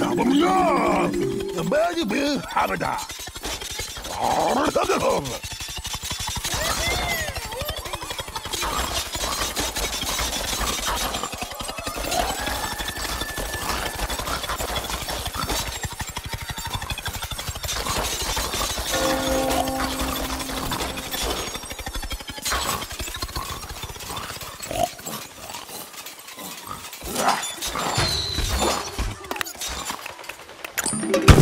Yabba-yabba! Yabba-yabba! Habba-da! Habba-da-da-da! Yeah.